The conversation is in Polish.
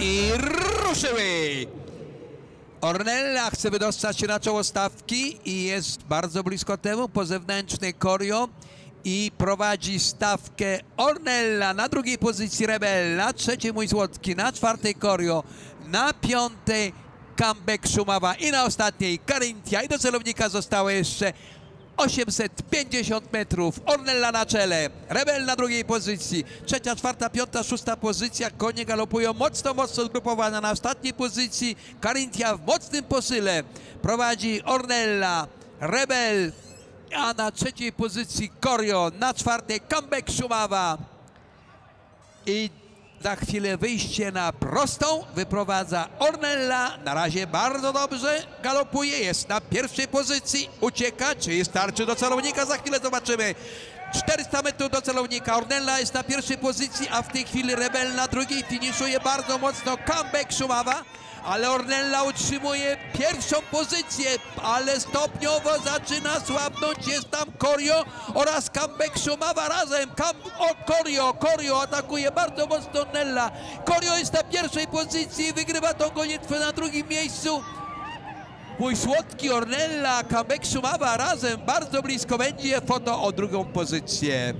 i ruszyły. Ornella chce wydostać się na czoło stawki i jest bardzo blisko temu. Po zewnętrznej Korio i prowadzi stawkę Ornella na drugiej pozycji Rebella, trzeci mój Złotki, na czwartej Korio, na piątej comeback Szumawa i na ostatniej Carinthia i do celownika zostało jeszcze 850 metrów. Ornella na czele, Rebel na drugiej pozycji, trzecia, czwarta, piąta, szósta pozycja. Konie galopują mocno, mocno zgrupowane na ostatniej pozycji. Carinthia w mocnym posyle prowadzi Ornella, Rebel, a na trzeciej pozycji Korio, na czwartej comeback Szumawa. I za chwilę wyjście na prostą wyprowadza Ornella. Na razie bardzo dobrze galopuje, jest na pierwszej pozycji, ucieka, czy starczy do celownika, za chwilę zobaczymy. 400 metrów do celownika, Ornella jest na pierwszej pozycji, a w tej chwili Rebel na drugiej finiszuje bardzo mocno comeback Szumawa. Ale Ornella utrzymuje pierwszą pozycję, ale stopniowo zaczyna słabnąć. Jest tam Korio oraz comeback Szumawa razem. Kam o, Korio, Korio atakuje bardzo mocno Ornella. Korio jest na pierwszej pozycji, wygrywa tą gonitwę na drugim miejscu. Mój słodki Ornella, comeback Szumawa razem bardzo blisko będzie foto o drugą pozycję.